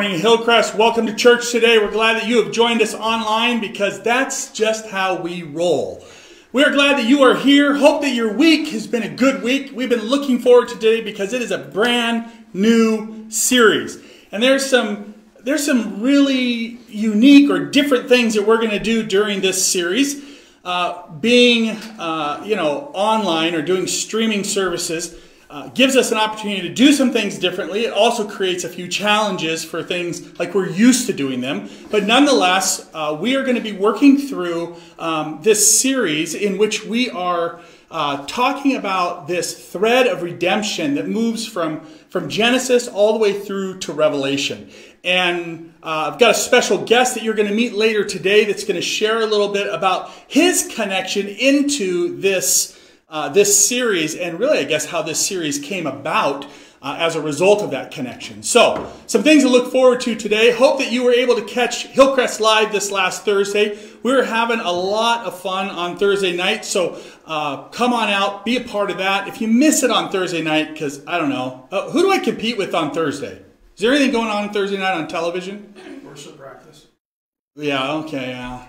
morning, Hillcrest. Welcome to church today. We're glad that you have joined us online because that's just how we roll. We are glad that you are here. Hope that your week has been a good week. We've been looking forward to today because it is a brand new series. And there's some there's some really unique or different things that we're going to do during this series. Uh, being uh, you know online or doing streaming services uh, gives us an opportunity to do some things differently. It also creates a few challenges for things like we're used to doing them. But nonetheless, uh, we are going to be working through um, this series in which we are uh, talking about this thread of redemption that moves from, from Genesis all the way through to Revelation. And uh, I've got a special guest that you're going to meet later today that's going to share a little bit about his connection into this uh, this series and really, I guess, how this series came about uh, as a result of that connection. So, some things to look forward to today. Hope that you were able to catch Hillcrest Live this last Thursday. We were having a lot of fun on Thursday night, so uh, come on out, be a part of that. If you miss it on Thursday night, because I don't know, uh, who do I compete with on Thursday? Is there anything going on on Thursday night on television? Worship practice. Yeah, okay, yeah.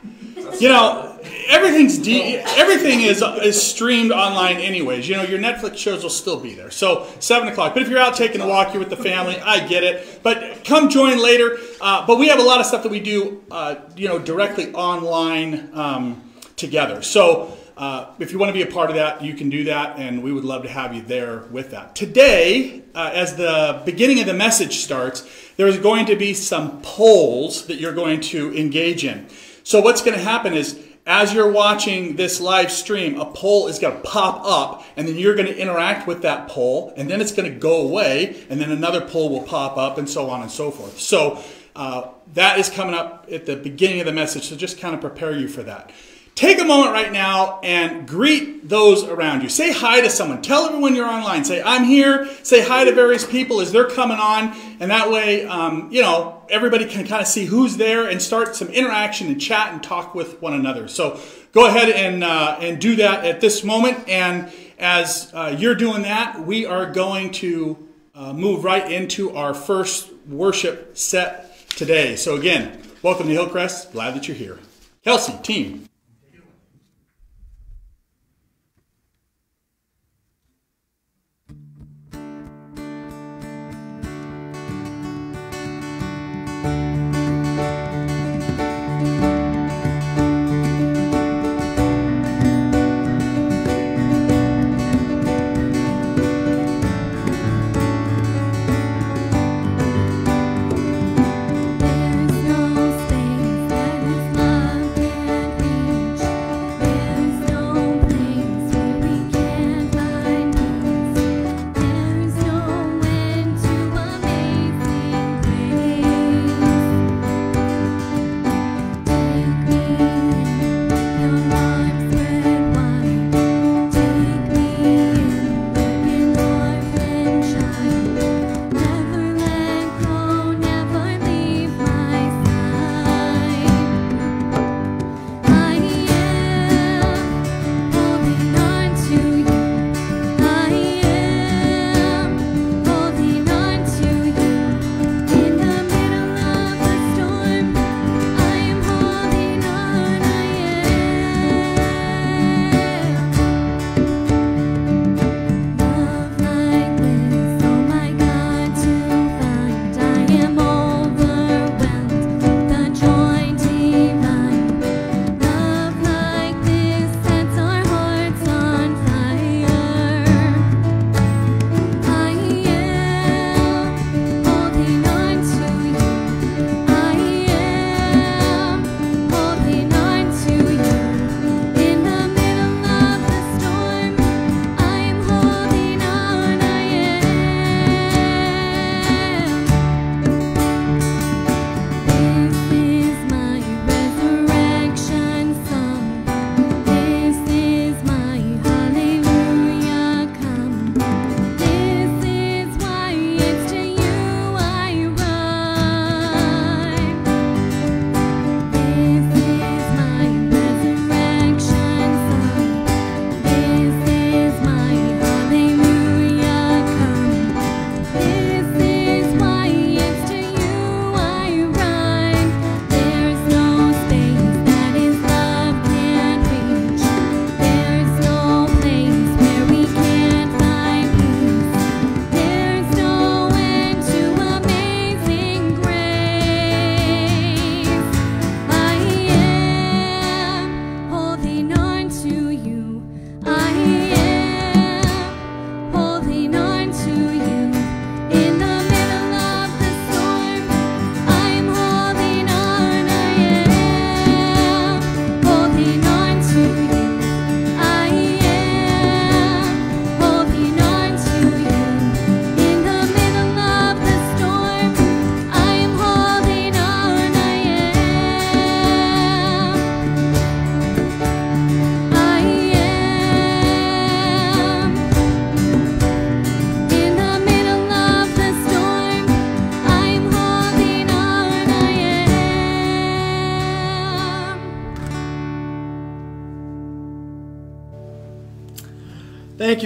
You know, everything's de- everything is is streamed online anyways. You know, your Netflix shows will still be there. So seven o'clock. But if you're out taking a walk, you're with the family. I get it. But come join later. Uh, but we have a lot of stuff that we do, uh, you know, directly online um, together. So. Uh, if you want to be a part of that, you can do that, and we would love to have you there with that. Today, uh, as the beginning of the message starts, there is going to be some polls that you're going to engage in. So what's going to happen is as you're watching this live stream, a poll is going to pop up, and then you're going to interact with that poll, and then it's going to go away, and then another poll will pop up, and so on and so forth. So uh, that is coming up at the beginning of the message, so just kind of prepare you for that. Take a moment right now and greet those around you. Say hi to someone. Tell everyone you're online. Say, I'm here. Say hi to various people as they're coming on. And that way, um, you know, everybody can kind of see who's there and start some interaction and chat and talk with one another. So go ahead and, uh, and do that at this moment. And as uh, you're doing that, we are going to uh, move right into our first worship set today. So again, welcome to Hillcrest. Glad that you're here. Kelsey, team.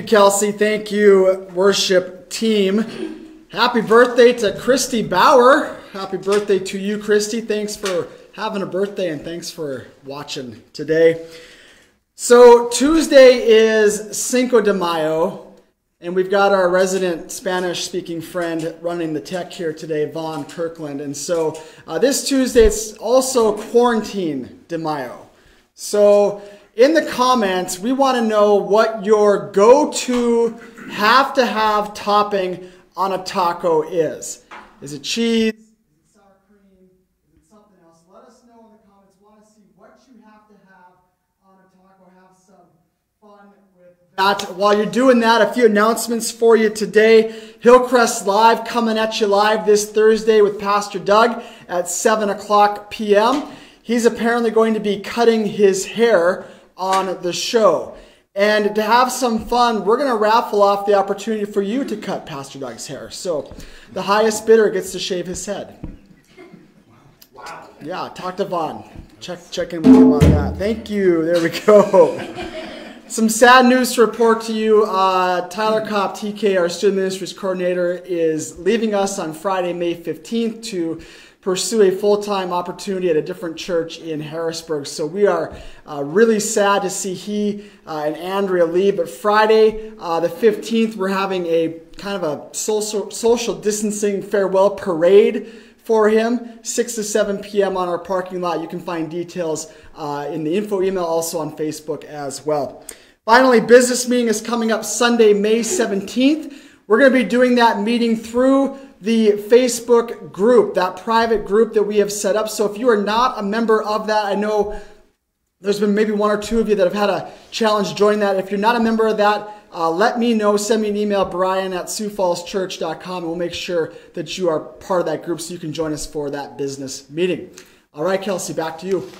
Kelsey. Thank you, worship team. Happy birthday to Christy Bauer. Happy birthday to you, Christy. Thanks for having a birthday and thanks for watching today. So, Tuesday is Cinco de Mayo, and we've got our resident Spanish speaking friend running the tech here today, Vaughn Kirkland. And so, uh, this Tuesday, it's also Quarantine de Mayo. So, in the comments, we want to know what your go to have to have topping on a taco is. Is it cheese? Is it sour cream? Is it something else? Let us know in the comments. We want to see what you have to have on a taco. Have some fun with that. While you're doing that, a few announcements for you today. Hillcrest Live coming at you live this Thursday with Pastor Doug at 7 o'clock p.m. He's apparently going to be cutting his hair on the show. And to have some fun, we're going to raffle off the opportunity for you to cut Pastor Doug's hair. So the highest bidder gets to shave his head. Wow. Yeah, talk to Vaughn. Check, check in with him on that. Thank you. There we go. Some sad news to report to you. Uh, Tyler Kopp, TK, our student ministries coordinator, is leaving us on Friday, May 15th to pursue a full time opportunity at a different church in Harrisburg. So we are uh, really sad to see he uh, and Andrea leave. But Friday, uh, the 15th, we're having a kind of a social, social distancing farewell parade for him, 6 to 7 p.m. on our parking lot. You can find details uh, in the info email, also on Facebook as well. Finally, business meeting is coming up Sunday, May 17th. We're going to be doing that meeting through the Facebook group, that private group that we have set up. So if you are not a member of that, I know there's been maybe one or two of you that have had a challenge join that. If you're not a member of that, uh, let me know. Send me an email, brian at siouxfallschurch.com, and we'll make sure that you are part of that group so you can join us for that business meeting. All right, Kelsey, back to you.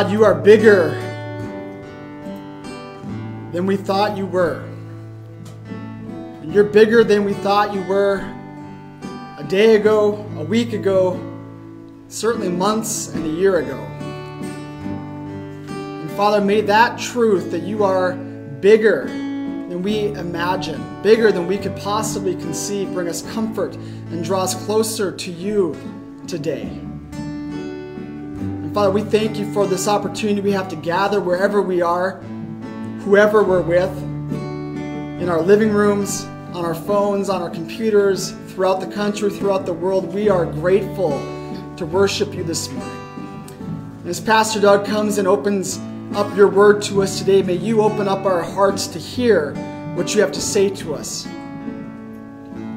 God, you are bigger than we thought you were. And you're bigger than we thought you were a day ago, a week ago, certainly months and a year ago. And Father, may that truth that you are bigger than we imagine, bigger than we could possibly conceive, bring us comfort and draw us closer to you today. Father, we thank you for this opportunity we have to gather wherever we are, whoever we're with, in our living rooms, on our phones, on our computers, throughout the country, throughout the world. We are grateful to worship you this morning. And as Pastor Doug comes and opens up your word to us today, may you open up our hearts to hear what you have to say to us.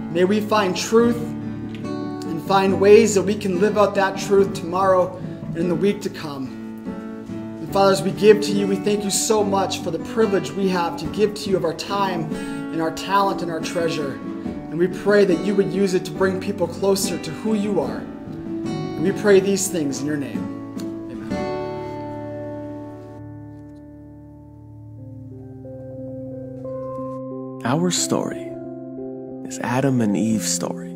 May we find truth and find ways that we can live out that truth tomorrow and in the week to come. And Father, as we give to you, we thank you so much for the privilege we have to give to you of our time and our talent and our treasure. And we pray that you would use it to bring people closer to who you are. And we pray these things in your name. Our story is Adam and Eve's story.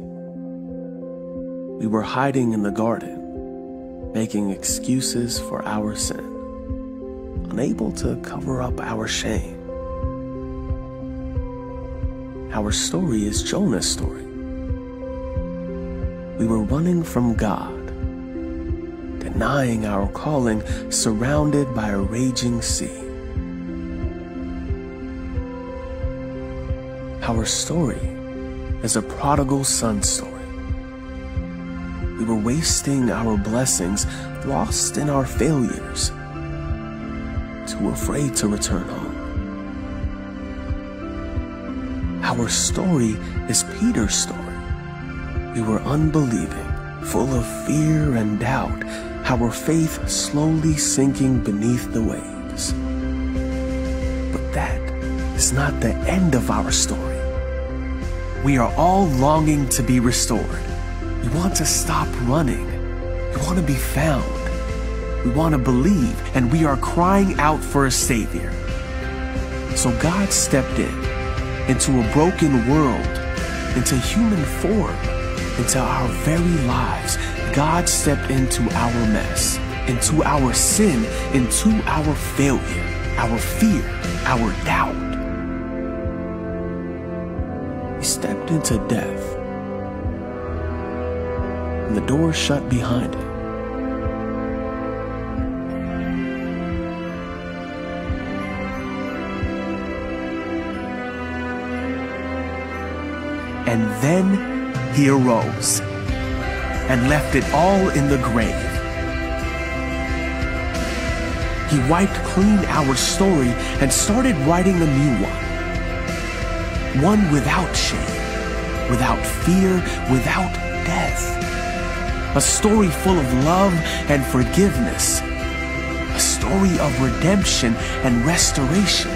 We were hiding in the garden, making excuses for our sin, unable to cover up our shame. Our story is Jonah's story. We were running from God, denying our calling, surrounded by a raging sea. Our story is a prodigal son story. We were wasting our blessings, lost in our failures, too afraid to return home. Our story is Peter's story. We were unbelieving, full of fear and doubt, our faith slowly sinking beneath the waves. But that is not the end of our story. We are all longing to be restored. We want to stop running. We want to be found. We want to believe, and we are crying out for a Savior. So God stepped in into a broken world, into human form, into our very lives. God stepped into our mess, into our sin, into our failure, our fear, our doubt. He stepped into death, and the door shut behind him. And then he arose and left it all in the grave. He wiped clean our story and started writing a new one. One without shame, without fear, without death. A story full of love and forgiveness. A story of redemption and restoration.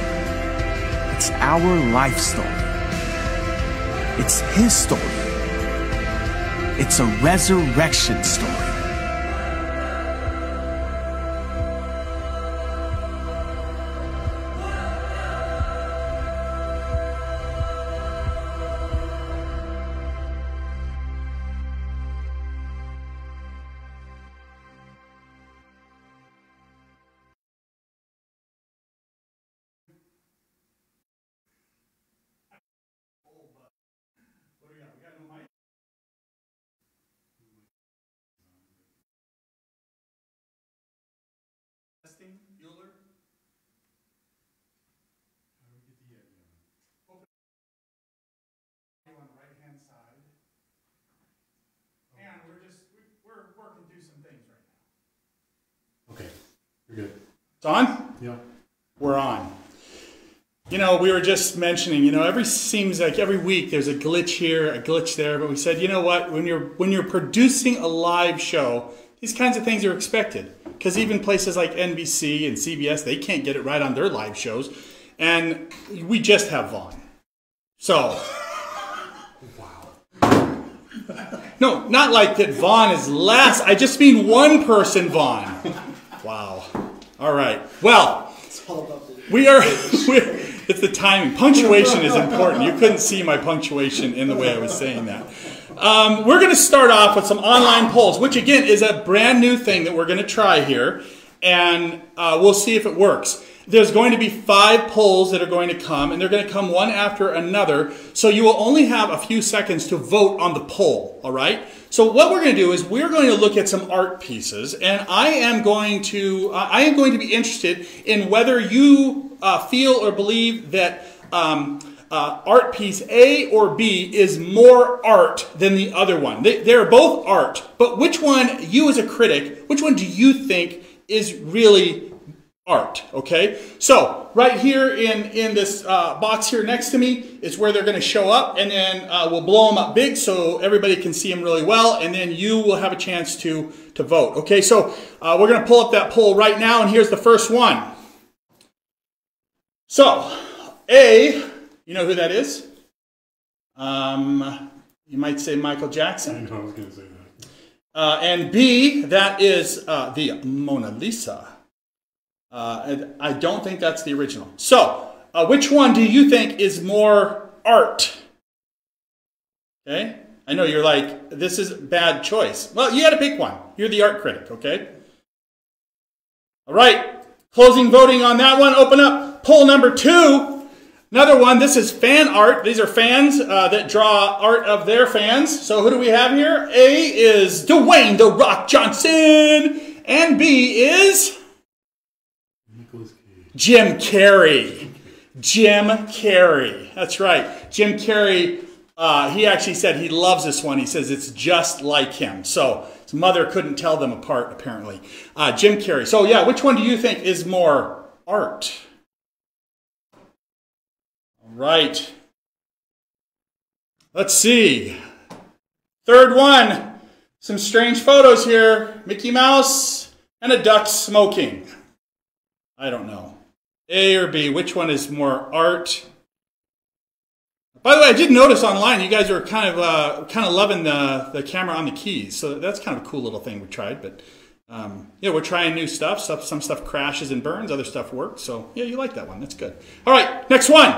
It's our life story. It's his story. It's a resurrection story. It's on? Yeah. We're on. You know, we were just mentioning, you know, every seems like every week there's a glitch here, a glitch there, but we said, you know what, when you're when you're producing a live show, these kinds of things are expected. Because even places like NBC and CBS, they can't get it right on their live shows. And we just have Vaughn. So Wow. No, not like that Vaughn is less. I just mean one person Vaughn. Wow. All right. Well, It's all about the. we are. It's the timing. Punctuation is important. You couldn't see my punctuation in the way I was saying that. Um, we're going to start off with some online polls, which again is a brand new thing that we're going to try here, and uh, we'll see if it works. There's going to be five polls that are going to come, and they're going to come one after another. So you will only have a few seconds to vote on the poll, all right? So what we're going to do is we're going to look at some art pieces, and I am going to uh, I am going to be interested in whether you uh, feel or believe that um, uh, art piece A or B is more art than the other one. They, they're both art, but which one, you as a critic, which one do you think is really art okay? So right here in in this uh, box here next to me is where they're going to show up and then uh, we'll blow them up big so everybody can see them really well and then you will have a chance to to vote okay? So uh, we're going to pull up that poll right now and here's the first one. So a you know who that is? Um, you might say michael jackson. I was going to say that. uh, and B, that is uh, the Mona Lisa. Uh, I don't think that's the original. So, uh, which one do you think is more art? Okay? I know you're like, this is a bad choice. Well, you got to pick one. You're the art critic, okay? All right. Closing voting on that one. Open up poll number two. Another one. This is fan art. These are fans uh, that draw art of their fans. So who do we have here? A is Dwayne the Rock Johnson, and B is. Jim Carrey. Jim Carrey. That's right. Jim Carrey. Uh, he actually said he loves this one. He says it's just like him. So his mother couldn't tell them apart, apparently. Uh, Jim Carrey. So yeah, which one do you think is more art? All right. Let's see. Third one. Some strange photos here. Mickey Mouse and a duck smoking. I don't know. A or B, which one is more art? By the way, I did notice online you guys are kind of uh, kind of loving the the camera on the keys, so that's kind of a cool little thing we tried. But um, yeah, we're trying new stuff. Stuff some stuff crashes and burns, other stuff works. So yeah, you like that one? That's good. All right, next one.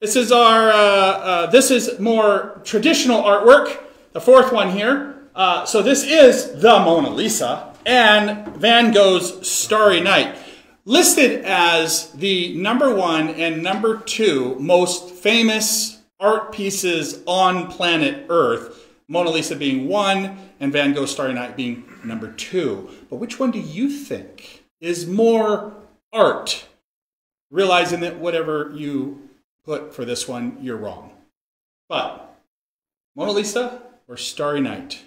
This is our uh, uh, this is more traditional artwork. The fourth one here. Uh, so this is the Mona Lisa and Van Gogh's Starry Night listed as the number one and number two most famous art pieces on planet Earth. Mona Lisa being one, and Van Gogh's Starry Night being number two. But which one do you think is more art? Realizing that whatever you put for this one, you're wrong. But Mona Lisa or Starry Night?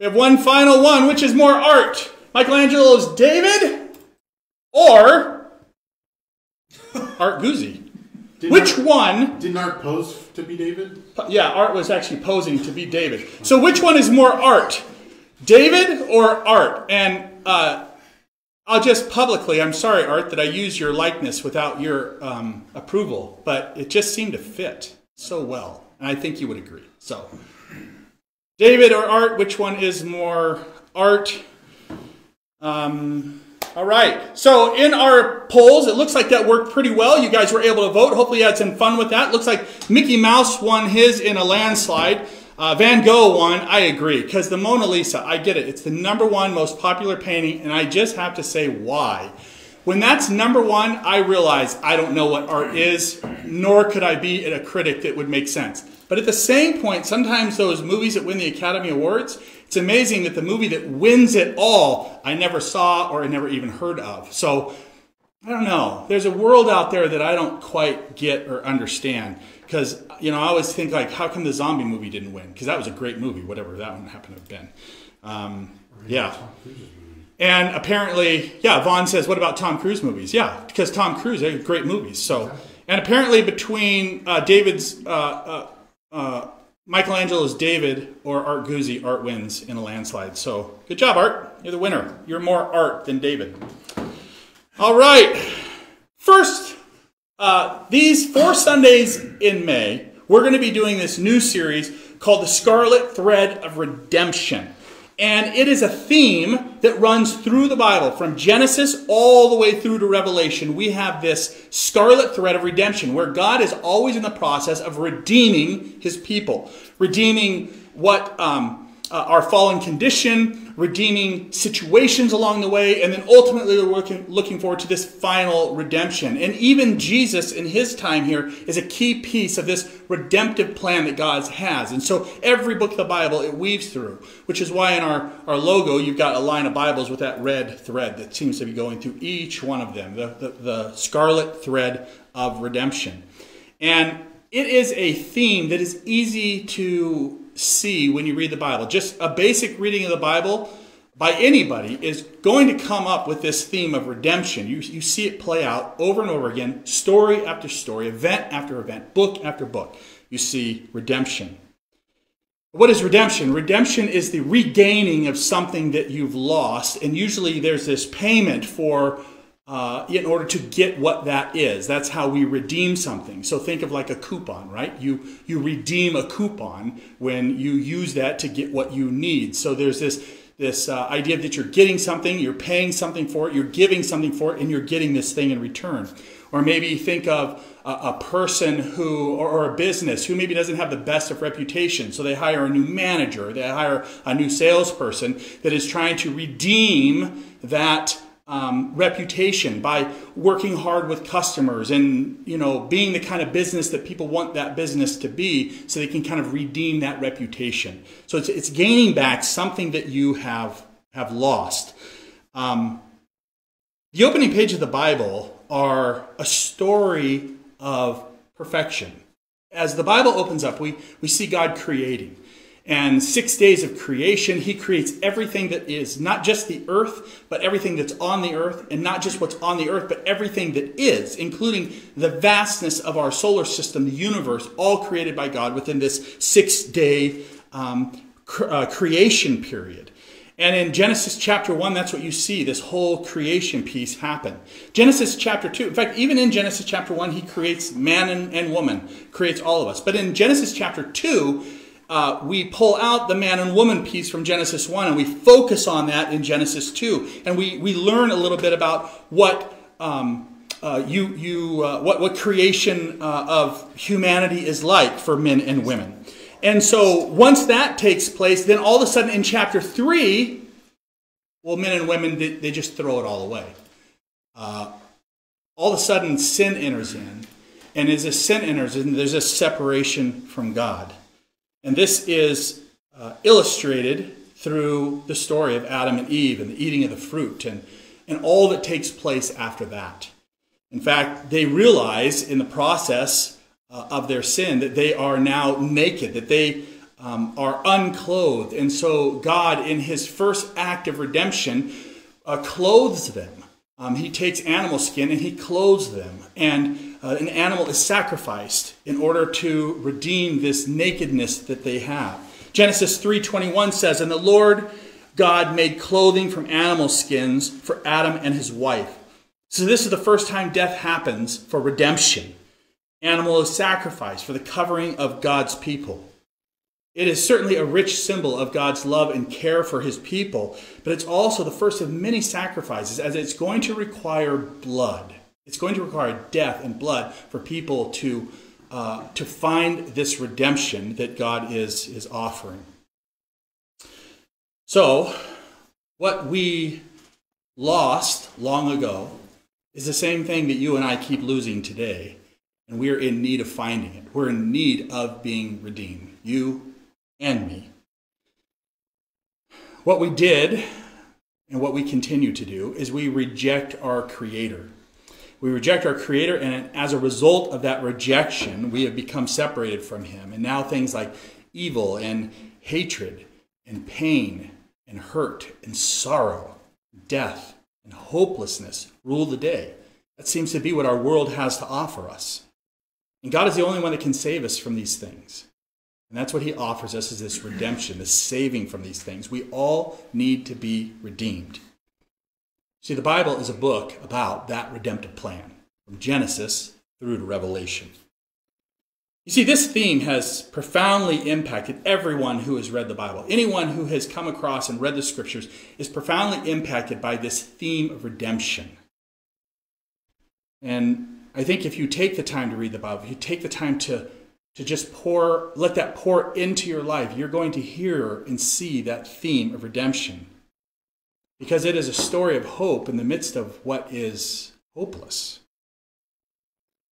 We have one final one. Which is more art? Michelangelo's David or Art Guzzi? Didn't Which Art, one? Didn't Art pose to be David? Yeah, Art was actually posing to be David. So which one is more art? David or Art? And uh, I'll just publicly, I'm sorry, Art, that I use your likeness without your um, approval, but it just seemed to fit so well. And I think you would agree. So, David or Art, which one is more art? Um, all right. So in our polls, it looks like that worked pretty well. You guys were able to vote. Hopefully you had some fun with that. Looks like Mickey Mouse won his in a landslide. Uh, Van Gogh won. I agree. Because the Mona Lisa, I get it. It's the number one most popular painting. And I just have to say why. When that's number one, I realize I don't know what art is, nor could I be a critic that would make sense. But at the same point, sometimes those movies that win the Academy Awards, it's amazing that the movie that wins it all, I never saw or I never even heard of. So I don't know. There's a world out there that I don't quite get or understand. Because, you know, I always think, like, how come the zombie movie didn't win? Because that was a great movie, whatever that one happened to have been. Um, yeah. And apparently, yeah, Vaughn says, what about Tom Cruise movies? Yeah, because Tom Cruise, they're great movies. So, and apparently between uh, David's, uh, uh, uh, Michelangelo's David or Art Guzzi, Art wins in a landslide. So, good job, Art. You're the winner. You're more art than David. All right. First, uh, these four Sundays in May, we're going to be doing this new series called The Scarlet Thread of Redemption. And it is a theme that runs through the Bible, from Genesis all the way through to Revelation. We have this scarlet thread of redemption, where God is always in the process of redeeming his people, redeeming what um, uh, our fallen condition, redeeming situations along the way, and then ultimately we're looking, looking forward to this final redemption. And even Jesus in his time here is a key piece of this redemptive plan that God has. And so every book of the Bible it weaves through, which is why in our, our logo you've got a line of Bibles with that red thread that seems to be going through each one of them, the, the, the scarlet thread of redemption. And it is a theme that is easy to see when you read the Bible. Just a basic reading of the Bible by anybody is going to come up with this theme of redemption. You, you see it play out over and over again, story after story, event after event, book after book. You see redemption. What is redemption? Redemption is the regaining of something that you've lost, and usually there's this payment for uh, in order to get what that is. That's how we redeem something. So think of like a coupon, right? You you redeem a coupon when you use that to get what you need. So there's this this uh, idea that you're getting something, you're paying something for it, you're giving something for it, and you're getting this thing in return. Or maybe think of a, a person who, or, or, a business who maybe doesn't have the best of reputation. So they hire a new manager, they hire a new salesperson that is trying to redeem that um, reputation by working hard with customers and you know being the kind of business that people want that business to be so they can kind of redeem that reputation. So it's, it's gaining back something that you have have lost. Um, the opening page of the bible are a story of perfection. As the bible opens up we, we see god creating and six days of creation. He creates everything that is not just the earth, but everything that's on the earth, and not just what's on the earth, but everything that is, including the vastness of our solar system, the universe, all created by God within this six day um, cr- uh, creation period. And in Genesis chapter 1, that's what you see, this whole creation piece happen. Genesis chapter 2, in fact, even in Genesis chapter 1, he creates man and, and woman, creates all of us. But in Genesis chapter 2, uh, we pull out the man and woman piece from Genesis 1 and we focus on that in Genesis 2. And we, we learn a little bit about what, um, uh, you, you, uh, what, what creation uh, of humanity is like for men and women. And so once that takes place, then all of a sudden in chapter 3, well, men and women, they, they just throw it all away. Uh, all of a sudden, sin enters in. And as a sin enters in, there's a separation from God. And this is uh, illustrated through the story of Adam and Eve and the eating of the fruit and, and all that takes place after that. In fact, they realize in the process uh, of their sin that they are now naked, that they um, are unclothed. And so God, in his first act of redemption, uh, clothes them. Um, he takes animal skin and he clothes them. And uh, an animal is sacrificed in order to redeem this nakedness that they have. Genesis 3:21 says, "And the Lord God made clothing from animal skins for Adam and his wife." So this is the first time death happens for redemption. Animal is sacrificed for the covering of God's people. It is certainly a rich symbol of God's love and care for his people, but it's also the first of many sacrifices as it's going to require blood. It's going to require death and blood for people to, uh, to find this redemption that God is, is offering. So, what we lost long ago is the same thing that you and I keep losing today, and we are in need of finding it. We're in need of being redeemed, you and me. What we did and what we continue to do is we reject our Creator. We reject our Creator, and as a result of that rejection, we have become separated from Him. And now things like evil and hatred and pain and hurt and sorrow, death and hopelessness rule the day. That seems to be what our world has to offer us. And God is the only one that can save us from these things. And that's what he offers us is this redemption, this saving from these things. We all need to be redeemed. See, the Bible is a book about that redemptive plan from Genesis through to Revelation. You see, this theme has profoundly impacted everyone who has read the Bible. Anyone who has come across and read the scriptures is profoundly impacted by this theme of redemption. And I think if you take the time to read the Bible, if you take the time to, to just pour, let that pour into your life, you're going to hear and see that theme of redemption. Because it is a story of hope in the midst of what is hopeless.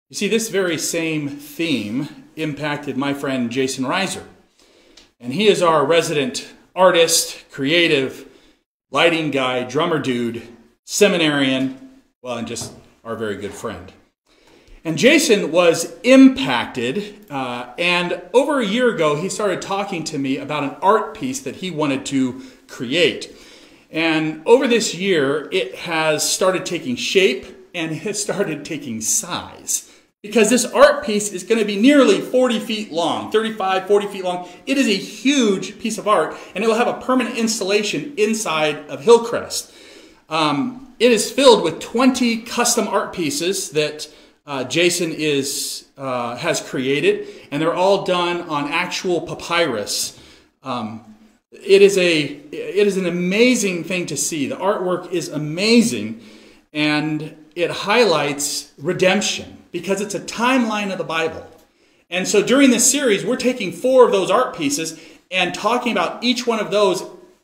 You see, this very same theme impacted my friend Jason Reiser. And he is our resident artist, creative, lighting guy, drummer dude, seminarian, well, and just our very good friend. And Jason was impacted, uh, and over a year ago, he started talking to me about an art piece that he wanted to create. And over this year, it has started taking shape and it has started taking size because this art piece is going to be nearly 40 feet long, 35, 40 feet long. It is a huge piece of art, and it will have a permanent installation inside of Hillcrest. Um, it is filled with 20 custom art pieces that uh, Jason is uh, has created, and they're all done on actual papyrus. Um, it is a it is an amazing thing to see. The artwork is amazing, and it highlights redemption because it's a timeline of the Bible. And so during this series, we're taking four of those art pieces and talking about each one of those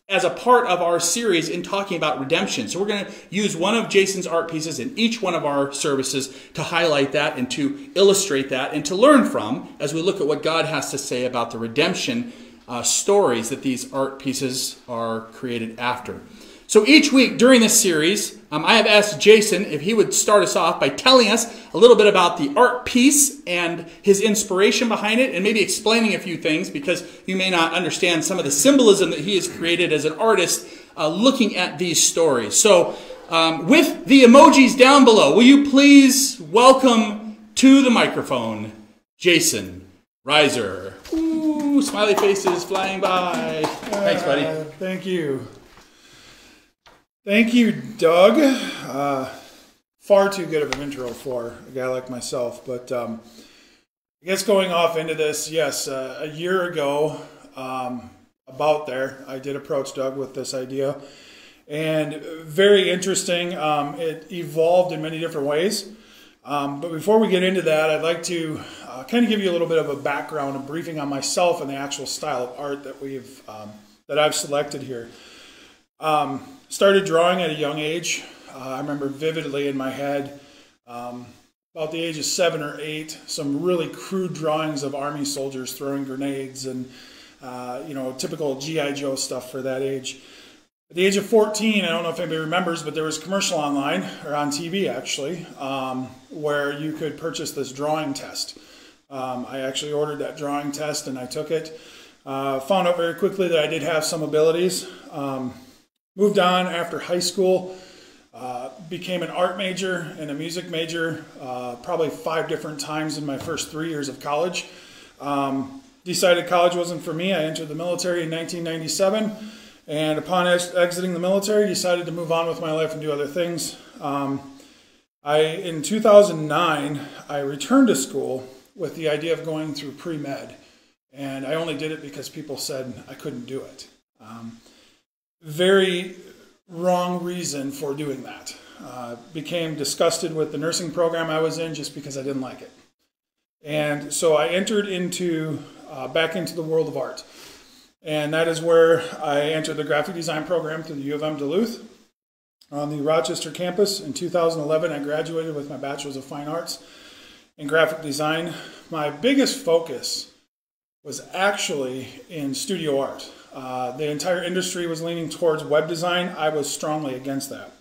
as a part of our series in talking about redemption. So we're going to use one of Jason's art pieces in each one of our services to highlight that and to illustrate that and to learn from as we look at what God has to say about the redemption uh, stories that these art pieces are created after. So each week during this series, um, I have asked Jason if he would start us off by telling us a little bit about the art piece and his inspiration behind it, and maybe explaining a few things because you may not understand some of the symbolism that he has created as an artist uh, looking at these stories. So, um, with the emojis down below, will you please welcome to the microphone Jason Reiser? Smiley faces flying by. Thanks, buddy. Uh, thank you. Thank you, Doug. Uh, far too good of an intro for a guy like myself. But um, I guess going off into this, yes, uh, a year ago, um, about there, I did approach Doug with this idea. And very interesting. Um, it evolved in many different ways. Um, but before we get into that, I'd like to uh, kind of give you a little bit of a background, a briefing on myself and the actual style of art that we've um, that I've selected here. Um, started drawing at a young age. Uh, I remember vividly in my head, um, about the age of seven or eight, some really crude drawings of army soldiers throwing grenades and, uh, you know, typical G.I. Joe stuff for that age. At the age of 14, I don't know if anybody remembers, but there was a commercial online, or on TV actually, um, where you could purchase this drawing test. Um, I actually ordered that drawing test and I took it. Uh, found out very quickly that I did have some abilities. Um, Moved on after high school, uh, became an art major and a music major uh, probably five different times in my first three years of college. Um, decided college wasn't for me. I entered the military in 1997, and upon ex exiting the military, decided to move on with my life and do other things. Um, I, in 2009, I returned to school with the idea of going through pre med, and I only did it because people said I couldn't do it. Um, very wrong reason for doing that. Uh, became disgusted with the nursing program I was in just because I didn't like it. And so I entered into uh, back into the world of art. And that is where I entered the graphic design program through the U of M Duluth. On the Rochester campus in 2011, I graduated with my Bachelor's of Fine Arts in graphic design. My biggest focus was actually in studio art. Uh, the entire industry was leaning towards web design. I was strongly against that.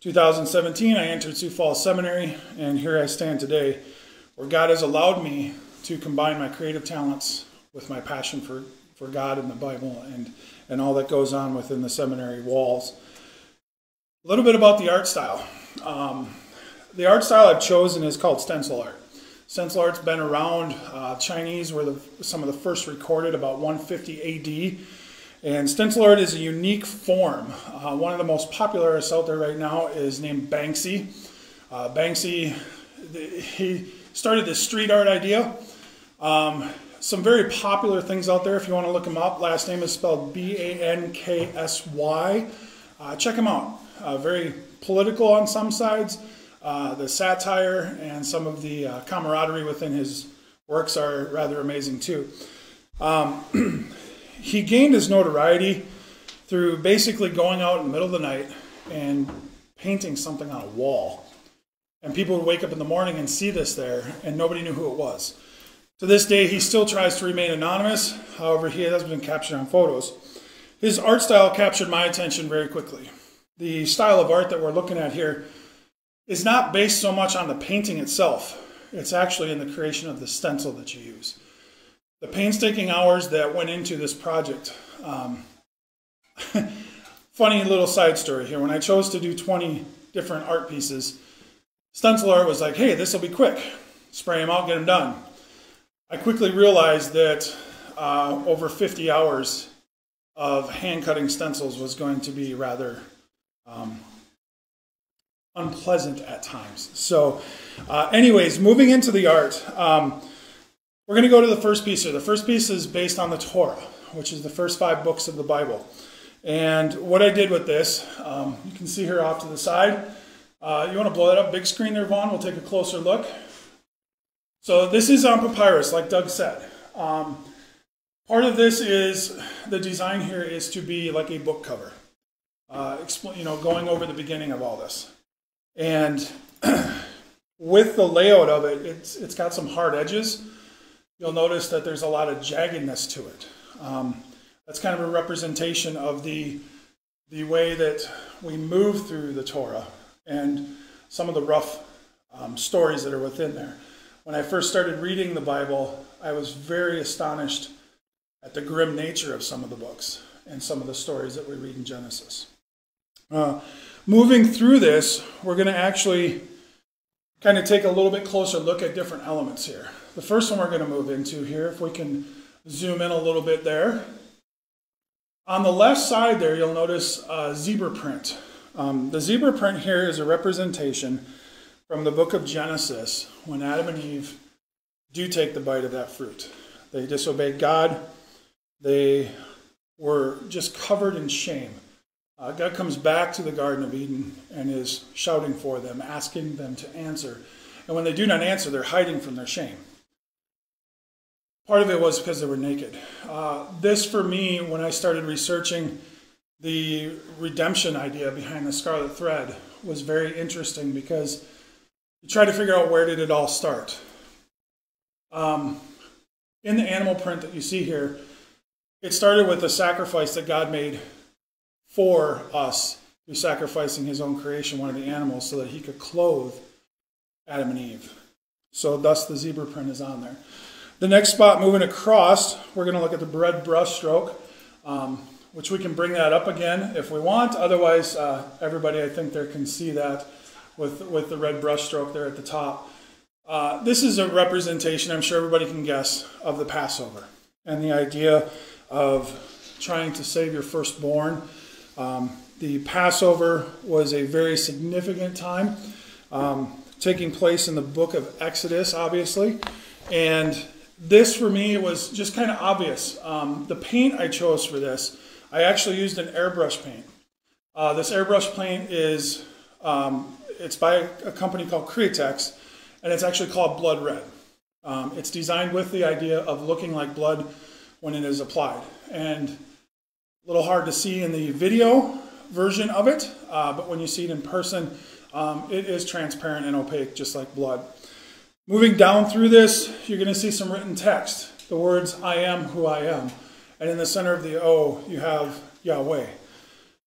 2017, I entered Sioux Falls Seminary, and here I stand today, where God has allowed me to combine my creative talents with my passion for, for God and the Bible and, and all that goes on within the seminary walls. A little bit about the art style. Um, the art style I've chosen is called stencil art. Stencil art's been around. Uh, Chinese were the, some of the first recorded about 150 AD. And stencil art is a unique form. Uh, one of the most popular artists out there right now is named Banksy. Uh, Banksy, he started this street art idea. Um, some very popular things out there if you want to look them up. Last name is spelled B A N K S Y. Uh, check him out. Uh, very political on some sides. Uh, the satire and some of the uh, camaraderie within his works are rather amazing too. Um, he gained his notoriety through basically going out in the middle of the night and painting something on a wall. And people would wake up in the morning and see this there, and nobody knew who it was. To this day, he still tries to remain anonymous. However, he has been captured on photos. His art style captured my attention very quickly. The style of art that we're looking at here is not based so much on the painting itself, it's actually in the creation of the stencil that you use. The painstaking hours that went into this project. Um, funny little side story here. When I chose to do 20 different art pieces, stencil art was like, hey, this will be quick. Spray them out, get them done. I quickly realized that uh, over 50 hours of hand cutting stencils was going to be rather um, unpleasant at times. So, uh, anyways, moving into the art, um, we're going to go to the first piece here. The first piece is based on the Torah, which is the first five books of the Bible. And what I did with this, um, you can see here off to the side. Uh, you want to blow that up big screen there, Vaughn? We'll take a closer look. So this is on papyrus, like Doug said. Um, part of this is the design here is to be like a book cover, uh, you know, going over the beginning of all this. And with the layout of it, it's, it's got some hard edges. You'll notice that there's a lot of jaggedness to it. Um, that's kind of a representation of the, the way that we move through the Torah and some of the rough um, stories that are within there. When I first started reading the Bible, I was very astonished at the grim nature of some of the books and some of the stories that we read in Genesis. Uh, moving through this, we're going to actually kind of take a little bit closer look at different elements here. The first one we're going to move into here, if we can zoom in a little bit there. On the left side there, you'll notice a zebra print. Um, the zebra print here is a representation from the book of Genesis when Adam and Eve do take the bite of that fruit. They disobeyed God. They were just covered in shame. Uh, God comes back to the Garden of Eden and is shouting for them, asking them to answer. And when they do not answer, they're hiding from their shame. Part of it was because they were naked. Uh, this, for me, when I started researching the redemption idea behind the scarlet thread, was very interesting because you try to figure out where did it all start. Um, in the animal print that you see here, it started with a sacrifice that God made for us through sacrificing his own creation, one of the animals, so that he could clothe Adam and Eve. So, thus, the zebra print is on there. The next spot, moving across, we're going to look at the red brush stroke, um, which we can bring that up again if we want. Otherwise, uh, everybody, I think, there can see that with, with the red brush stroke there at the top. Uh, this is a representation, I'm sure everybody can guess, of the Passover and the idea of trying to save your firstborn um, the Passover was a very significant time, um, taking place in the book of Exodus, obviously. And this, for me, was just kind of obvious. Um, the paint I chose for this, I actually used an airbrush paint. Uh, this airbrush paint is, um, it's by a company called Createx, and it's actually called Blood Red. Um, it's designed with the idea of looking like blood when it is applied. And a little hard to see in the video version of it, uh, but when you see it in person, um, it is transparent and opaque, just like blood. Moving down through this, you're going to see some written text. The words, I am who I am. And in the center of the O, you have Yahweh.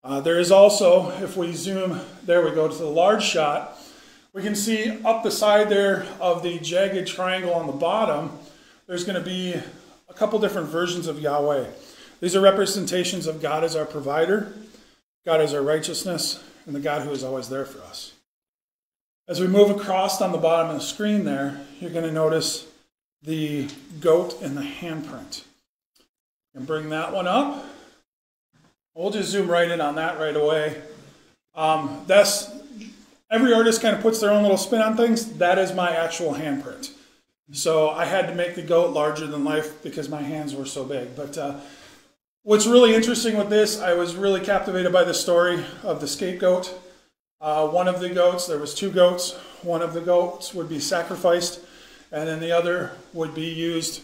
Uh, there is also, if we zoom, there we go to the large shot, we can see up the side there of the jagged triangle on the bottom, there's going to be a couple different versions of Yahweh. These are representations of God as our provider, God as our righteousness, and the God who is always there for us. As we move across on the bottom of the screen there, you're going to notice the goat and the handprint. And bring that one up. We'll just zoom right in on that right away. Um, that's every artist kind of puts their own little spin on things. That is my actual handprint. So I had to make the goat larger than life because my hands were so big. But uh, what's really interesting with this, I was really captivated by the story of the scapegoat. Uh, one of the goats, there was two goats. One of the goats would be sacrificed, and then the other would be used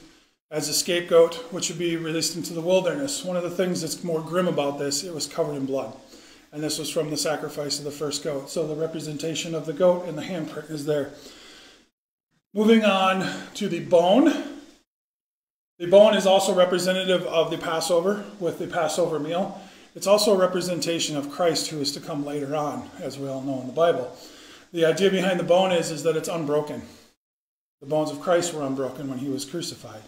as a scapegoat, which would be released into the wilderness. One of the things that's more grim about this, it was covered in blood. And this was from the sacrifice of the first goat. So the representation of the goat and the handprint is there. Moving on to the bone. The bone is also representative of the Passover with the Passover meal. It's also a representation of Christ who is to come later on, as we all know in the Bible. The idea behind the bone is, is that it's unbroken. The bones of Christ were unbroken when he was crucified.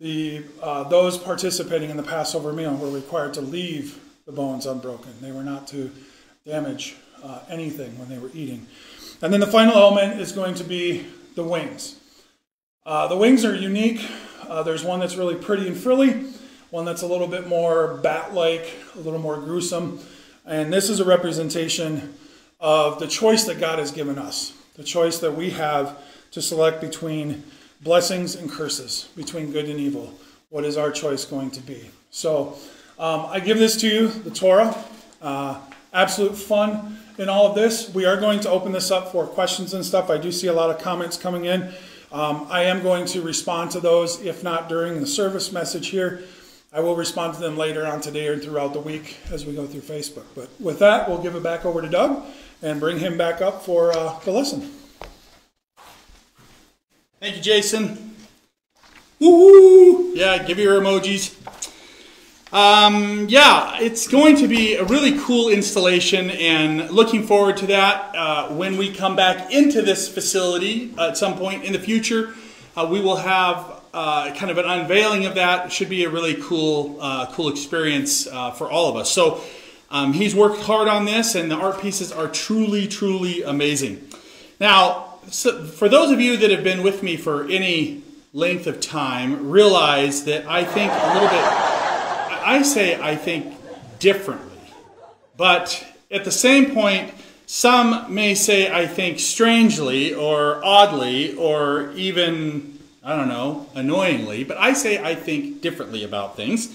The, uh, those participating in the Passover meal were required to leave the bones unbroken. They were not to damage uh, anything when they were eating. And then the final element is going to be the wings. Uh, the wings are unique. Uh, there's one that's really pretty and frilly, one that's a little bit more bat like, a little more gruesome. And this is a representation of the choice that God has given us, the choice that we have to select between blessings and curses, between good and evil. What is our choice going to be? So um, I give this to you, the Torah. Uh, absolute fun in all of this. We are going to open this up for questions and stuff. I do see a lot of comments coming in. Um, I am going to respond to those, if not during the service message here. I will respond to them later on today or throughout the week as we go through Facebook. But with that, we'll give it back over to Doug and bring him back up for uh, the lesson. Thank you, Jason. Woo! Yeah, give your emojis. Um, yeah, it's going to be a really cool installation and looking forward to that uh, when we come back into this facility at some point in the future. Uh, we will have uh, kind of an unveiling of that. It should be a really cool, uh, cool experience uh, for all of us. So um, he's worked hard on this and the art pieces are truly, truly amazing. Now, so for those of you that have been with me for any length of time, realize that I think a little bit I say I think differently. But at the same point, some may say I think strangely or oddly or even, I don't know, annoyingly, but I say I think differently about things.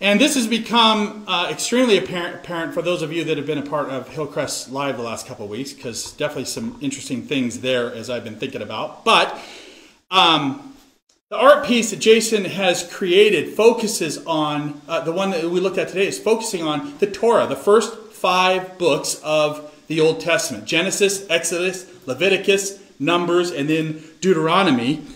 And this has become uh, extremely apparent, apparent, for those of you that have been a part of Hillcrest Live the last couple of weeks, because definitely some interesting things there as I've been thinking about. But um, the art piece that Jason has created focuses on, uh, the one that we looked at today is focusing on the Torah, the first five books of the Old Testament Genesis, Exodus, Leviticus, Numbers, and then Deuteronomy.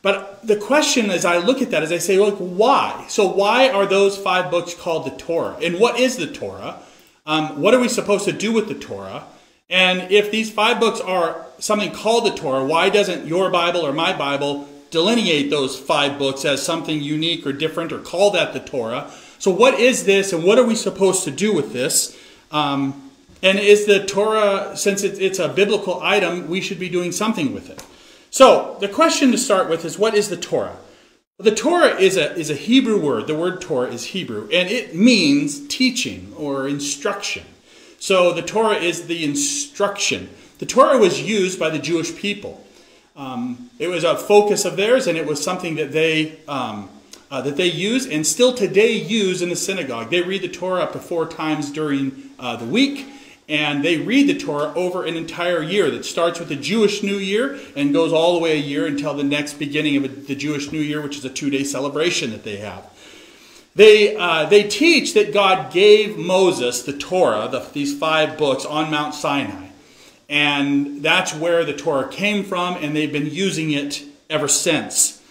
But the question as I look at that is I say, look, why? So, why are those five books called the Torah? And what is the Torah? Um, what are we supposed to do with the Torah? And if these five books are something called the Torah, why doesn't your Bible or my Bible delineate those five books as something unique or different or call that the Torah. So, what is this and what are we supposed to do with this? Um, and is the Torah, since it's a biblical item, we should be doing something with it? So, the question to start with is what is the Torah? The Torah is a, is a Hebrew word. The word Torah is Hebrew, and it means teaching or instruction. So, the Torah is the instruction. The Torah was used by the Jewish people. Um, it was a focus of theirs, and it was something that they um, uh, that they use and still today use in the synagogue. They read the Torah up to four times during uh, the week, and they read the Torah over an entire year that starts with the Jewish New Year and goes all the way a year until the next beginning of the Jewish New Year, which is a two-day celebration that they have. They, uh, they teach that God gave Moses the Torah, the, these five books, on Mount Sinai. And that's where the Torah came from, and they've been using it ever since.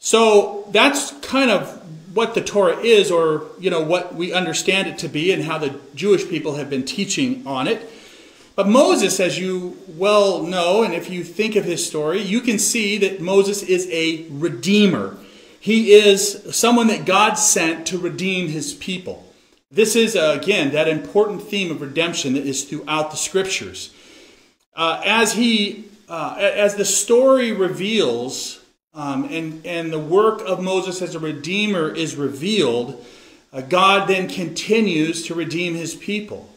So that's kind of what the Torah is, or you know what we understand it to be, and how the Jewish people have been teaching on it. But Moses, as you well know, and if you think of his story, you can see that Moses is a redeemer. He is someone that God sent to redeem his people. This is, again, that important theme of redemption that is throughout the scriptures uh, as he, uh, as the story reveals, um, and and the work of Moses as a redeemer is revealed, uh, God then continues to redeem His people.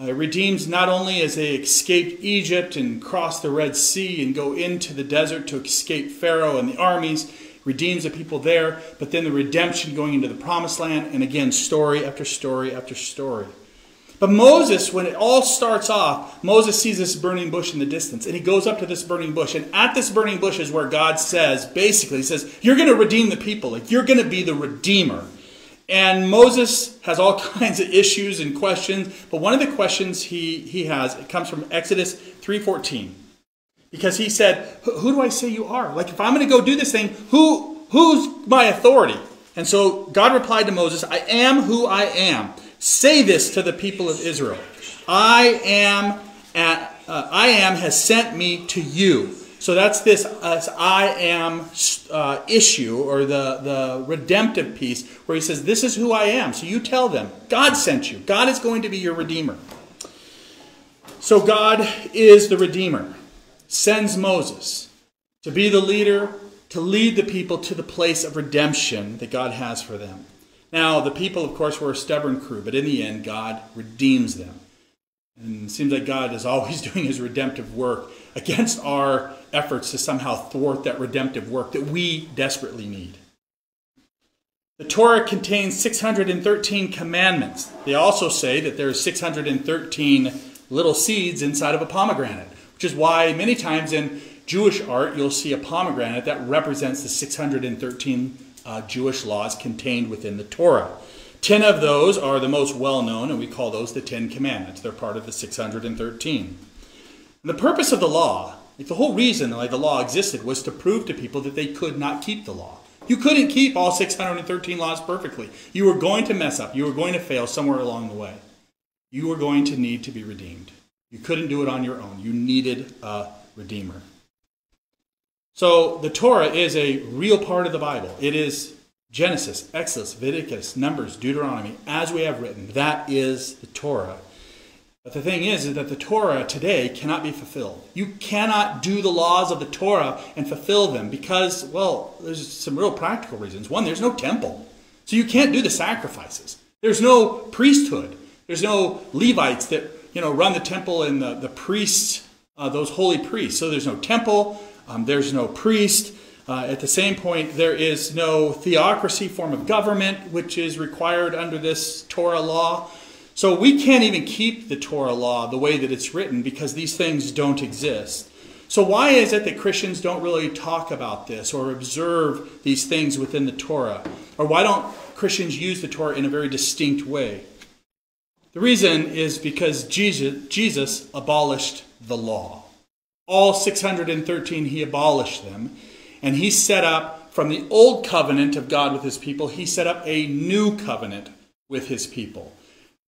Uh, redeems not only as they escaped Egypt and cross the Red Sea and go into the desert to escape Pharaoh and the armies, redeems the people there, but then the redemption going into the promised land, and again, story after story after story. But Moses, when it all starts off, Moses sees this burning bush in the distance, and he goes up to this burning bush. And at this burning bush is where God says, basically, He says, You're going to redeem the people. Like, you're going to be the redeemer. And Moses has all kinds of issues and questions, but one of the questions he, he has, it comes from Exodus 3.14. Because he said, Who do I say you are? Like, if I'm going to go do this thing, who, who's my authority? And so God replied to Moses, I am who I am. Say this to the people of Israel. I am at, uh, I am has sent me to you. So that's this uh, I am uh, issue or the, the redemptive piece where he says, This is who I am. So you tell them, God sent you. God is going to be your redeemer. So God is the redeemer, sends Moses to be the leader, to lead the people to the place of redemption that God has for them. Now, the people, of course, were a stubborn crew, but in the end, God redeems them. And it seems like God is always doing his redemptive work against our efforts to somehow thwart that redemptive work that we desperately need. The Torah contains 613 commandments. They also say that there are 613 little seeds inside of a pomegranate, which is why many times in Jewish art you'll see a pomegranate that represents the 613 uh, Jewish laws contained within the Torah. Ten of those are the most well known, and we call those the Ten Commandments. They're part of the 613. And the purpose of the law, like the whole reason why the law existed, was to prove to people that they could not keep the law. You couldn't keep all 613 laws perfectly. You were going to mess up. You were going to fail somewhere along the way. You were going to need to be redeemed. You couldn't do it on your own. You needed a redeemer. So the Torah is a real part of the Bible. It is Genesis, Exodus, Leviticus, Numbers, Deuteronomy, as we have written. That is the Torah. But the thing is, is that the Torah today cannot be fulfilled. You cannot do the laws of the Torah and fulfill them because, well, there's some real practical reasons. One, there's no temple. So you can't do the sacrifices. There's no priesthood. There's no Levites that, you know, run the temple and the, the priests, uh, those holy priests. So there's no temple. Um, there's no priest. Uh, at the same point, there is no theocracy form of government which is required under this Torah law. So we can't even keep the Torah law the way that it's written because these things don't exist. So, why is it that Christians don't really talk about this or observe these things within the Torah? Or why don't Christians use the Torah in a very distinct way? The reason is because Jesus, Jesus abolished the law all 613, he abolished them. And he set up, from the old covenant of God with his people, he set up a new covenant with his people.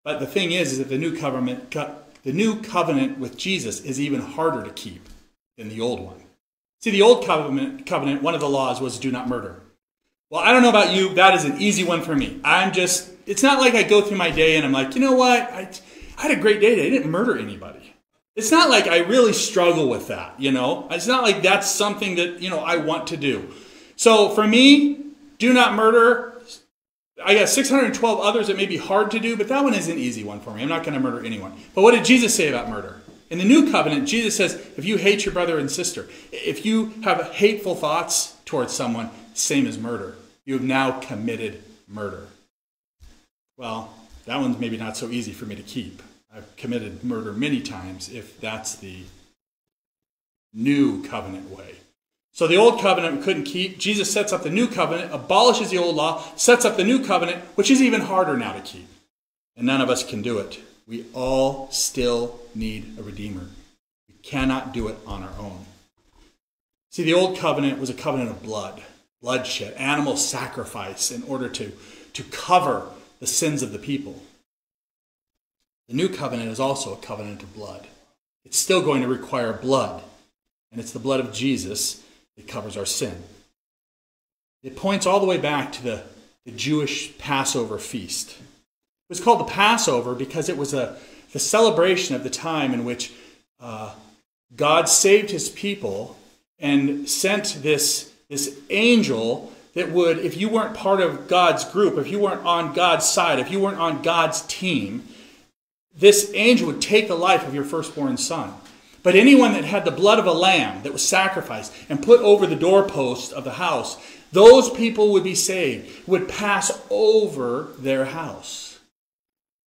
But the thing is, is that the new covenant, the new covenant with Jesus is even harder to keep than the old one. See, the old covenant, covenant, one of the laws was do not murder. Well, I don't know about you, that is an easy one for me. I'm just, it's not like I go through my day and I'm like, you know what, I, I had a great day today. I didn't murder anybody. It's not like I really struggle with that, you know? It's not like that's something that, you know, I want to do. So for me, do not murder. I got 612 others that may be hard to do, but that one is an easy one for me. I'm not going to murder anyone. But what did Jesus say about murder? In the new covenant, Jesus says if you hate your brother and sister, if you have hateful thoughts towards someone, same as murder. You have now committed murder. Well, that one's maybe not so easy for me to keep. I've committed murder many times if that's the new covenant way. So the old covenant couldn't keep. Jesus sets up the new covenant, abolishes the old law, sets up the new covenant, which is even harder now to keep. And none of us can do it. We all still need a redeemer. We cannot do it on our own. See, the old covenant was a covenant of blood, bloodshed, animal sacrifice in order to, to cover the sins of the people. The new covenant is also a covenant of blood. It's still going to require blood, and it's the blood of Jesus that covers our sin. It points all the way back to the, the Jewish Passover feast. It was called the Passover because it was a, the celebration of the time in which uh, God saved his people and sent this, this angel that would, if you weren't part of God's group, if you weren't on God's side, if you weren't on God's team, this angel would take the life of your firstborn son. But anyone that had the blood of a lamb that was sacrificed and put over the doorpost of the house, those people would be saved, would pass over their house.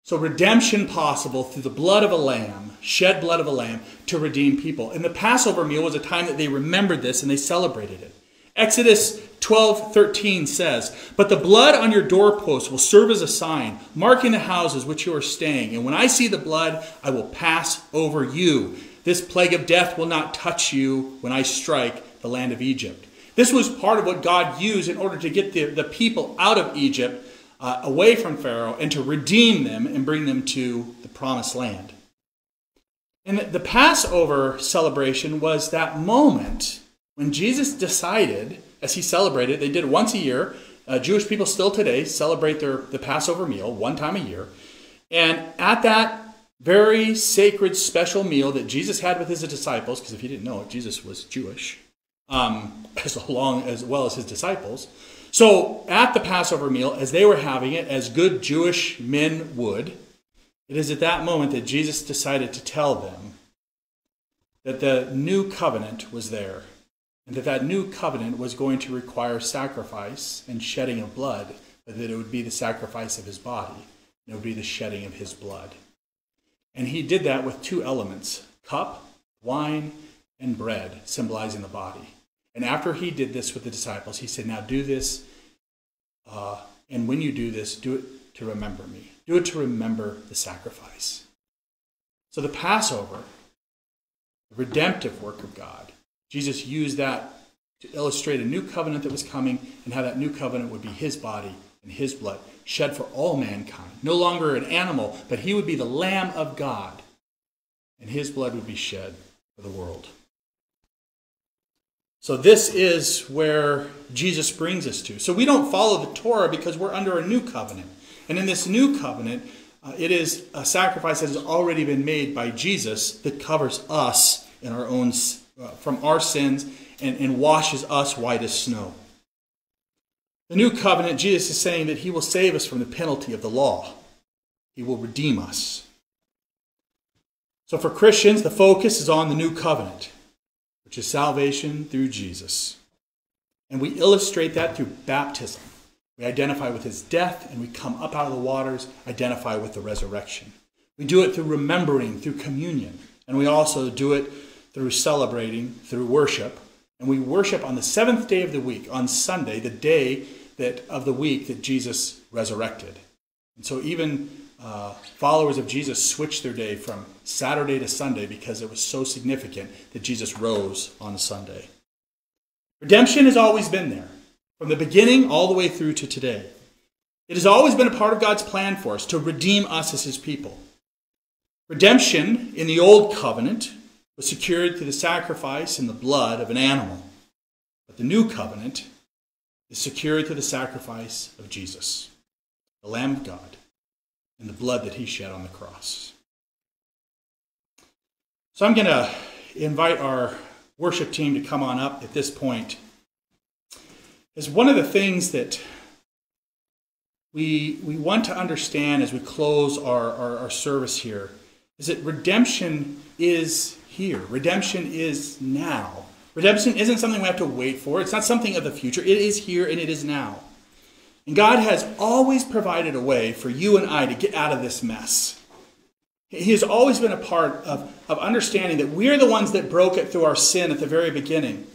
So redemption possible through the blood of a lamb, shed blood of a lamb, to redeem people. And the Passover meal was a time that they remembered this and they celebrated it. Exodus 12:13 says, "But the blood on your doorposts will serve as a sign, marking the houses which you are staying. And when I see the blood, I will pass over you. This plague of death will not touch you when I strike the land of Egypt." This was part of what God used in order to get the, the people out of Egypt, uh, away from Pharaoh, and to redeem them and bring them to the promised land. And the Passover celebration was that moment when Jesus decided, as he celebrated, they did once a year. Uh, Jewish people still today celebrate their the Passover meal one time a year. And at that very sacred, special meal that Jesus had with his disciples, because if you didn't know it, Jesus was Jewish, um, as long as well as his disciples. So at the Passover meal, as they were having it, as good Jewish men would, it is at that moment that Jesus decided to tell them that the new covenant was there and that that new covenant was going to require sacrifice and shedding of blood, but that it would be the sacrifice of his body, and it would be the shedding of his blood. And he did that with two elements cup, wine, and bread, symbolizing the body. And after he did this with the disciples, he said, Now do this, uh, and when you do this, do it to remember me. Do it to remember the sacrifice. So the Passover, the redemptive work of God, Jesus used that to illustrate a new covenant that was coming and how that new covenant would be his body and his blood shed for all mankind. No longer an animal, but he would be the Lamb of God, and his blood would be shed for the world. So, this is where Jesus brings us to. So, we don't follow the Torah because we're under a new covenant. And in this new covenant, uh, it is a sacrifice that has already been made by Jesus that covers us in our own, uh, from our sins and, and washes us white as snow. The new covenant, Jesus is saying that he will save us from the penalty of the law, he will redeem us. So, for Christians, the focus is on the new covenant which is salvation through Jesus. And we illustrate that through baptism. We identify with his death and we come up out of the waters, identify with the resurrection. We do it through remembering, through communion. And we also do it through celebrating, through worship. And we worship on the seventh day of the week, on Sunday, the day that, of the week that Jesus resurrected. And so even uh, followers of Jesus switched their day from Saturday to Sunday because it was so significant that Jesus rose on Sunday. Redemption has always been there, from the beginning all the way through to today. It has always been a part of God's plan for us to redeem us as his people. Redemption in the Old Covenant was secured through the sacrifice and the blood of an animal. But the New Covenant is secured through the sacrifice of Jesus, the Lamb of God and the blood that he shed on the cross. So I'm going to invite our worship team to come on up at this point. Is one of the things that we, we want to understand as we close our, our, our service here is that redemption is here. Redemption is now. Redemption isn't something we have to wait for. It's not something of the future. It is here and it is now. And God has always provided a way for you and I to get out of this mess. He has always been a part of, of understanding that we're the ones that broke it through our sin at the very beginning.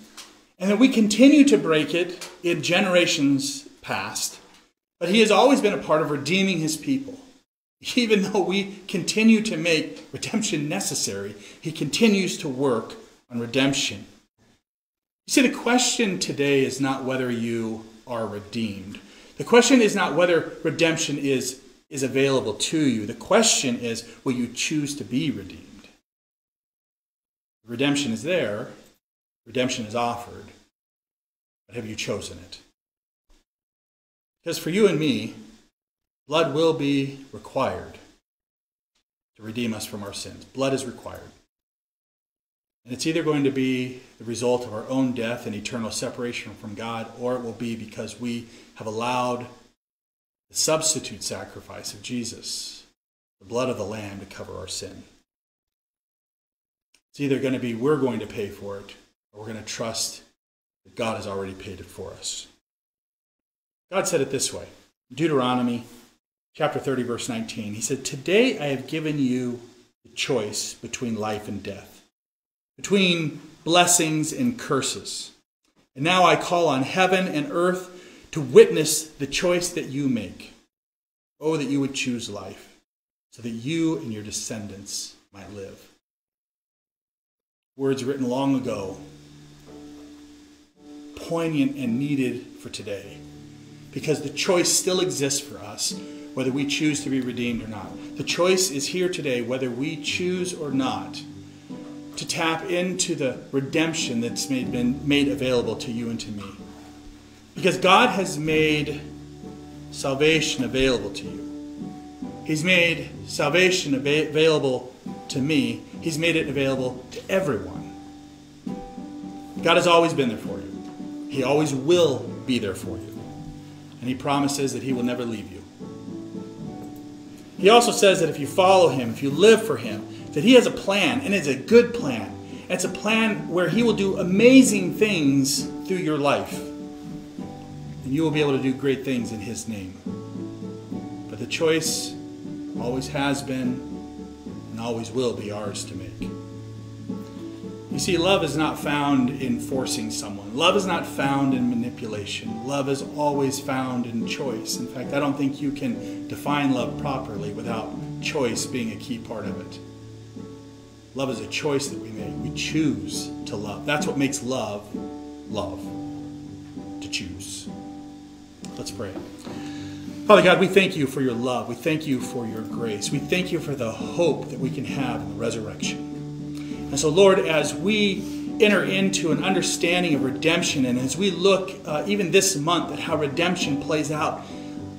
And that we continue to break it in generations past. But He has always been a part of redeeming His people. Even though we continue to make redemption necessary, He continues to work on redemption. You see, the question today is not whether you are redeemed. The question is not whether redemption is, is available to you. The question is, will you choose to be redeemed? Redemption is there, redemption is offered, but have you chosen it? Because for you and me, blood will be required to redeem us from our sins. Blood is required. And it's either going to be the result of our own death and eternal separation from God, or it will be because we have allowed the substitute sacrifice of Jesus the blood of the Lamb to cover our sin. It's either going to be we're going to pay for it, or we're going to trust that God has already paid it for us. God said it this way Deuteronomy chapter 30, verse 19. He said, Today I have given you the choice between life and death, between blessings and curses. And now I call on heaven and earth to witness the choice that you make. Oh, that you would choose life, so that you and your descendants might live. Words written long ago, poignant and needed for today, because the choice still exists for us whether we choose to be redeemed or not. The choice is here today whether we choose or not to tap into the redemption that's made, been made available to you and to me. Because God has made salvation available to you. He's made salvation available to me. He's made it available to everyone. God has always been there for you. He always will be there for you. And He promises that He will never leave you. He also says that if you follow Him, if you live for Him, that He has a plan, and it's a good plan. It's a plan where He will do amazing things through your life. And you will be able to do great things in His name. But the choice always has been and always will be ours to make. You see, love is not found in forcing someone. Love is not found in manipulation. Love is always found in choice. In fact, I don't think you can define love properly without choice being a key part of it. Love is a choice that we make. We choose to love. That's what makes love love. To choose. Let's pray. Father God, we thank you for your love. We thank you for your grace. We thank you for the hope that we can have in the resurrection. And so, Lord, as we enter into an understanding of redemption, and as we look uh, even this month at how redemption plays out,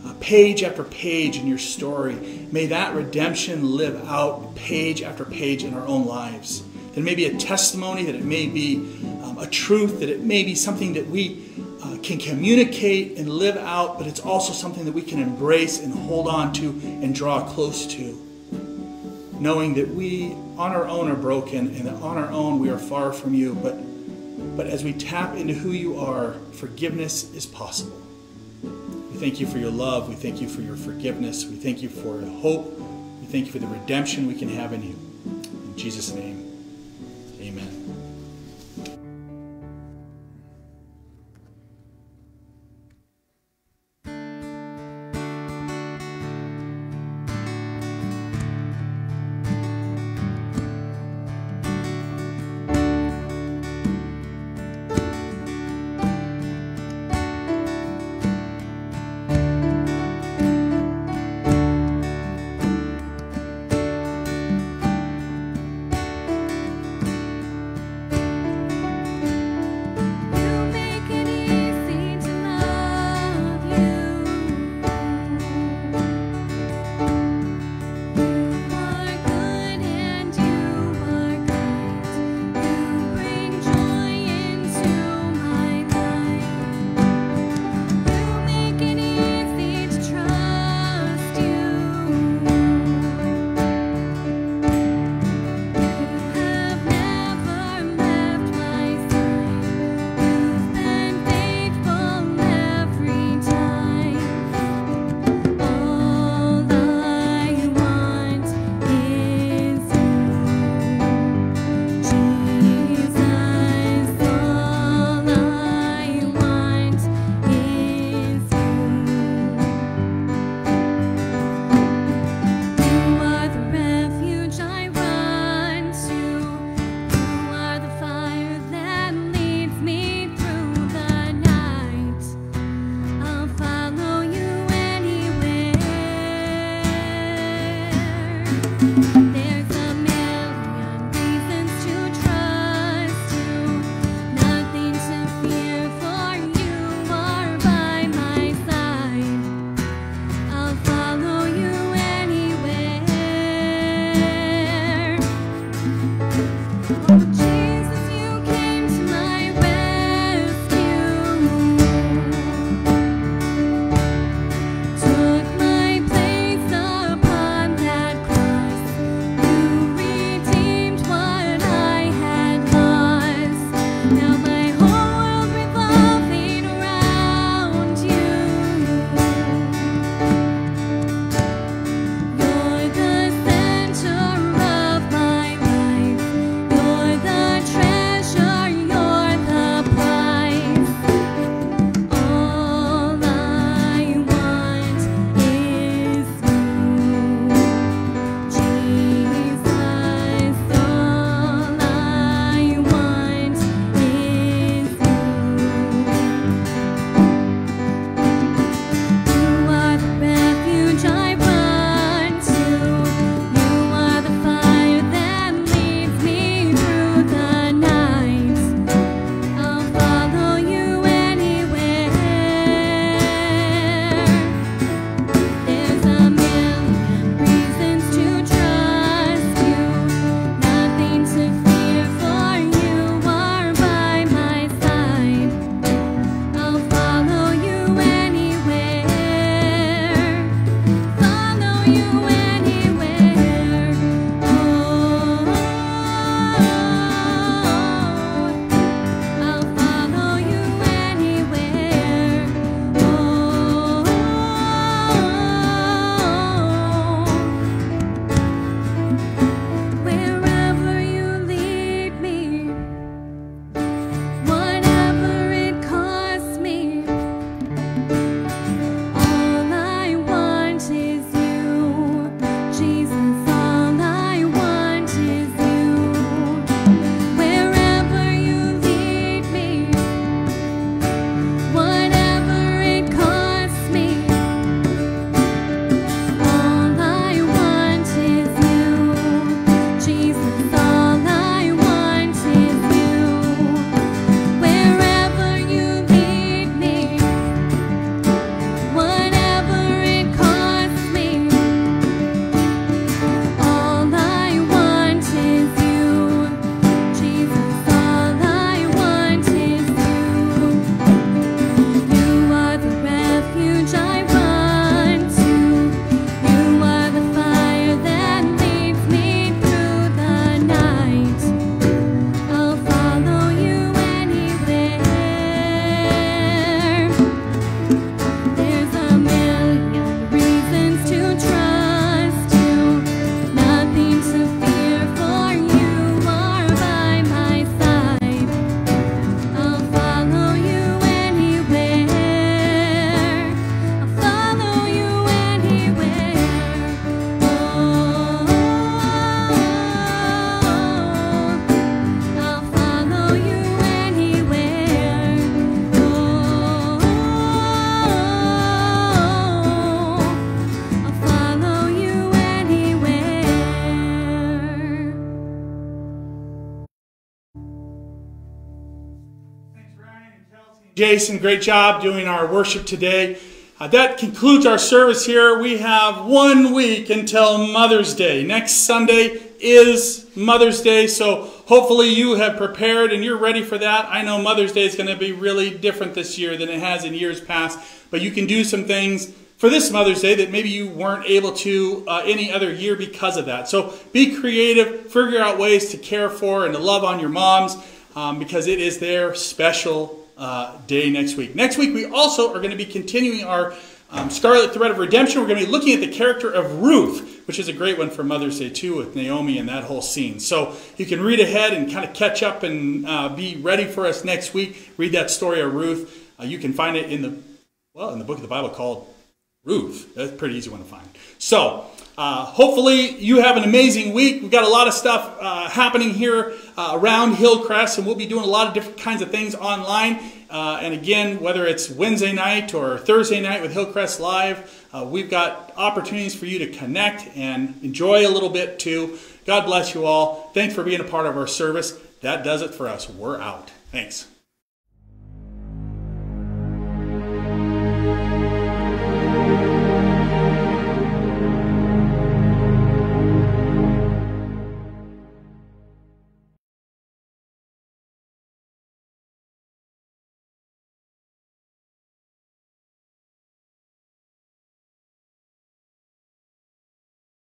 uh, page after page in your story, may that redemption live out page after page in our own lives. That it may be a testimony, that it may be um, a truth, that it may be something that we uh, can communicate and live out, but it's also something that we can embrace and hold on to and draw close to knowing that we on our own are broken and that on our own we are far from you, but, but as we tap into who you are, forgiveness is possible. We thank you for your love. We thank you for your forgiveness. We thank you for hope. We thank you for the redemption we can have in you. In Jesus' name, Jason, great job doing our worship today. Uh, that concludes our service here. We have one week until Mother's Day. Next Sunday is Mother's Day, so hopefully you have prepared and you're ready for that. I know Mother's Day is going to be really different this year than it has in years past, but you can do some things for this Mother's Day that maybe you weren't able to uh, any other year because of that. So be creative, figure out ways to care for and to love on your moms um, because it is their special uh, day next week. Next week, we also are going to be continuing our um, Scarlet Thread of Redemption. We're going to be looking at the character of Ruth, which is a great one for Mother's Day too, with Naomi and that whole scene. So you can read ahead and kind of catch up and uh, be ready for us next week. Read that story of Ruth. Uh, you can find it in the well in the book of the Bible called Ruth. That's pretty easy one to find. So. Uh, hopefully you have an amazing week. We've got a lot of stuff uh, happening here uh, around Hillcrest, and we'll be doing a lot of different kinds of things online. Uh, and again, whether it's Wednesday night or Thursday night with Hillcrest Live, uh, we've got opportunities for you to connect and enjoy a little bit too. God bless you all. Thanks for being a part of our service. That does it for us. We're out. Thanks.